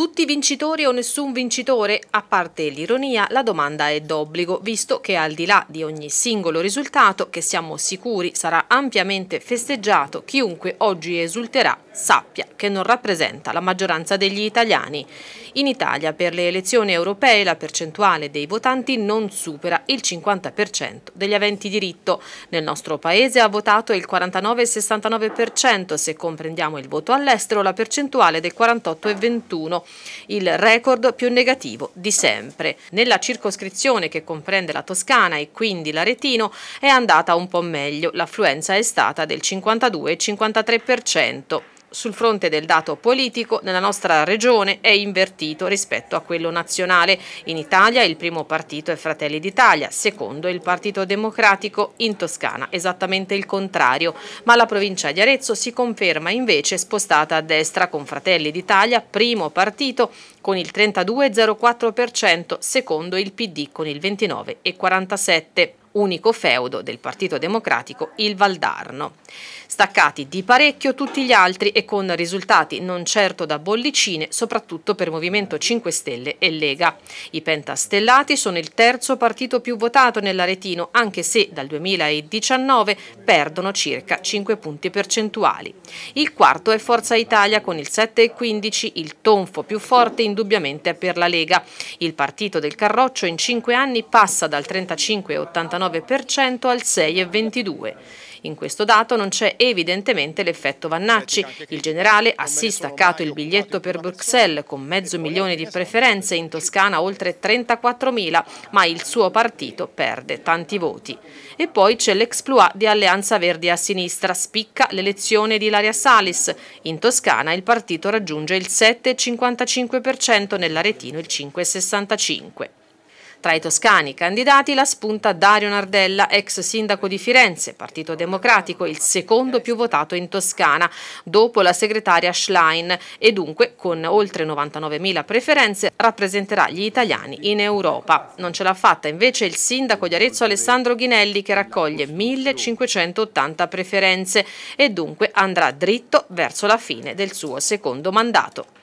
Tutti vincitori o nessun vincitore? A parte l'ironia, la domanda è d'obbligo, visto che al di là di ogni singolo risultato, che siamo sicuri sarà ampiamente festeggiato, chiunque oggi esulterà sappia che non rappresenta la maggioranza degli italiani. In Italia per le elezioni europee la percentuale dei votanti non supera il 50% degli aventi diritto. Nel nostro paese ha votato il 49,69%, se comprendiamo il voto all'estero la percentuale del 48,21%, il record più negativo di sempre. Nella circoscrizione che comprende la Toscana e quindi l'Aretino è andata un po' meglio, l'affluenza è stata del 52,53%. Sul fronte del dato politico, nella nostra regione è invertito rispetto a quello nazionale. In Italia il primo partito è Fratelli d'Italia, secondo il Partito Democratico, in Toscana esattamente il contrario, ma la provincia di Arezzo si conferma invece spostata a destra con Fratelli d'Italia, primo partito con il 32,04%, secondo il PD con il 29,47% unico feudo del Partito Democratico, il Valdarno. Staccati di parecchio tutti gli altri e con risultati non certo da bollicine, soprattutto per Movimento 5 Stelle e Lega. I pentastellati sono il terzo partito più votato nell'Aretino, anche se dal 2019 perdono circa 5 punti percentuali. Il quarto è Forza Italia con il 7,15, il tonfo più forte indubbiamente per la Lega. Il partito del Carroccio in 5 anni passa dal 35,89 0,9% al 6,22%. In questo dato non c'è evidentemente l'effetto Vannacci. Il generale ha sì staccato il biglietto per Bruxelles con mezzo milione di preferenze, in Toscana oltre 34.000, ma il suo partito perde tanti voti. E poi c'è l'exploit di Alleanza Verdi a sinistra, spicca l'elezione di Ilaria Salis. In Toscana il partito raggiunge il 7,55%, nell'Aretino il 5,65%. Tra i toscani candidati la spunta Dario Nardella, ex sindaco di Firenze, Partito Democratico, il secondo più votato in Toscana, dopo la segretaria Schlein e dunque con oltre 99.000 preferenze rappresenterà gli italiani in Europa. Non ce l'ha fatta invece il sindaco di Arezzo Alessandro Ghinelli che raccoglie 1.580 preferenze e dunque andrà dritto verso la fine del suo secondo mandato.